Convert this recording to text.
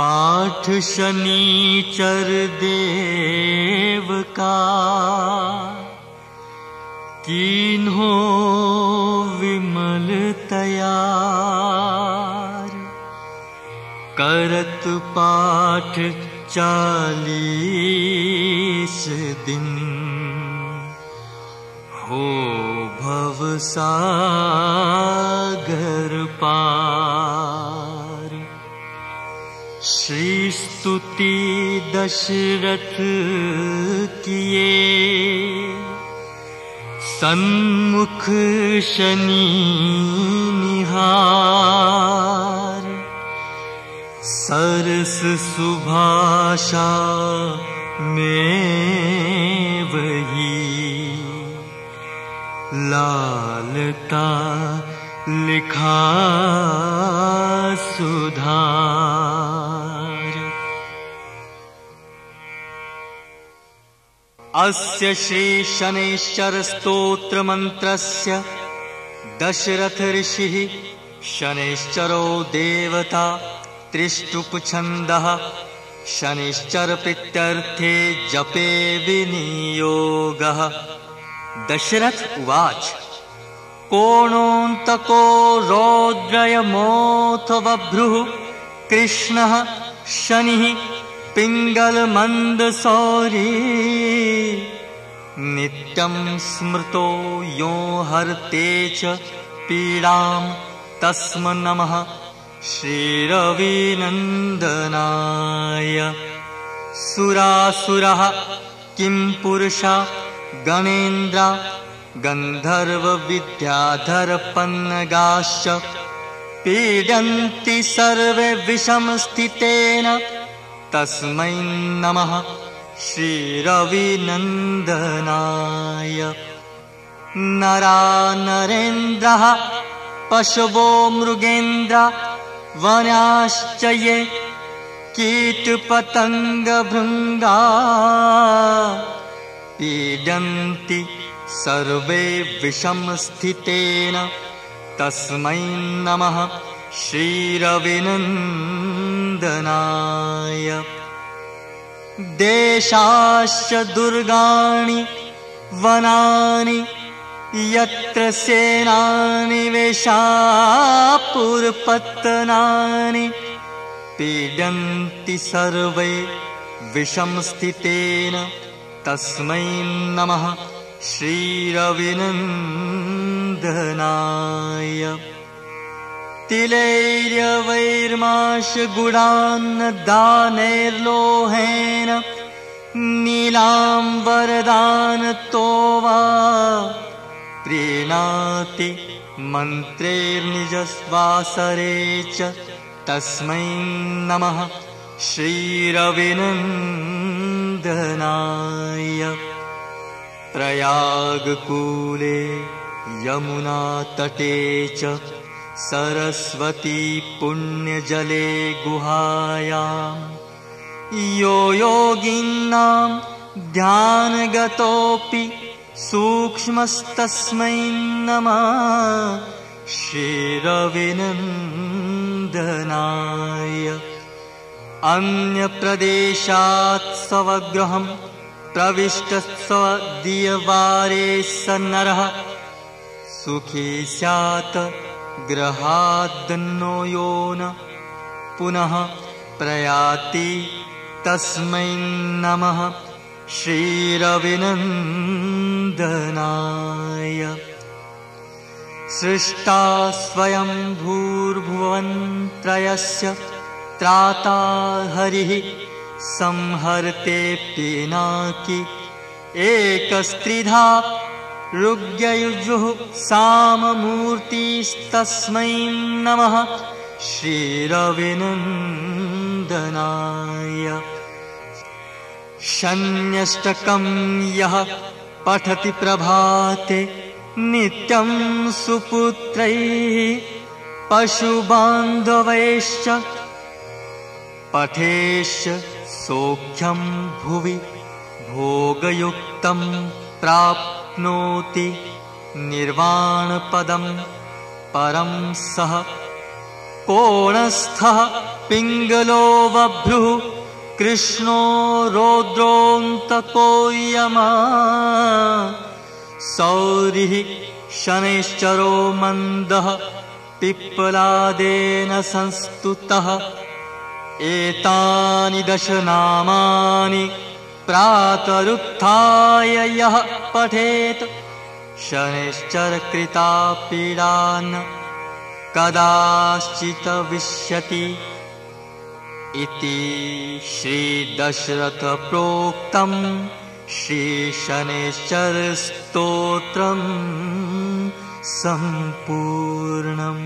पाठ शनीचर देव का। किन्हो विमल तयार। करत पाठ चालीस दिन। हो भवसागर पार श्री स्तुति दशरथ किए सन्मुख शनि निहार। सरस सुभाषा में वही लालता लिखा सुधार अस्य श्रीशनैश्चरस्तोत्रमन्त्रस्य दशरथ ऋषिः शनैश्चरो देवता त्रिष्टुप्छन्दः शनिश्चरप्रीत्यर्थे जपे विनियोगः। दशरथ उवाच कोणोऽन्तको रौद्रयमोऽथ बभ्रुः कृष्णः शनिः पिङ्गलमन्दसौरी। नित्यं स्मृतो यो हर्ते च पीडां तस्म नमः श्रीरविनन्दनाय। सुरासुरः किं पुरुषा गणेन्द्र गन्धर्वविद्याधरपन्नगाश्च पीडन्ति सर्वे विषमस्थितेन तस्मै नमः श्रीरविनन्दनाय। नरा नरेन्द्रः पशवो मृगेन्द्र वनाश्च ये कीटपतङ्गभृङ्गा। पीडन्ति सर्वे विषमस्थितेन तस्मै नमः श्रीरविनन्दनाय। देशाश्च दुर्गाणि वनानि यत्र सेनानि वेशापुरपत्तनानि पीडन्ति सर्वे विषमस्थितेन तस्मै नमः श्रीरविनन्दनाय। तिलैर्यवैर्माशगुडान्नदानैर्लोहेन नीलां वरदानतो वा प्रीणाति मन्त्रेर्निजस्वासरे च तस्मै नमः। श्रीरविनन्दनाय प्रयागकूले यमुनातटे च सरस्वती पुण्यजले गुहायाम्। यो योगिनां ध्यानगतोऽपि सूक्ष्मस्तस्मै नमः। श्रीरविनन्दनाय। अन्यप्रदेशात् स्वगृहम् प्रविष्टस्वदीयवारे स नरः। सुखी स्यात् ग्रहाद्नो यो न पुनः प्रयाति तस्मै नमः श्रीरविनन्दनाय। सृष्टा स्वयं भूर्भुवन्त्रयस्य त्राता हरिः संहर्ते पिनाकि एकस्त्रिधा ऋग्ययुजुः साममूर्तिस्तस्मै नमः। श्रीरविनन्दनाय। शन्यष्टकं यः पठति प्रभाते नित्यं सुपुत्रैः पशुबान्धवैश्च पठेश्च सौख्यं भुवि भोगयुक्तं प्राप्नोति निर्वाणपदं परं सः कोणस्थः पिङ्गलो बभ्रुः कृष्णो रौद्रोऽन्तको यमा सौरिः शनैश्चरो मन्दः पिप्पलादेन संस्तुतः एतानि दशनामानि प्रातरुत्थाय यः पठेत् शनैश्चरकृता पीडान् कदाश्चित् विश्यति इति श्रीदशरथप्रोक्तम् श्रीशनेश्चरस्तोत्रम् सम्पूर्णम्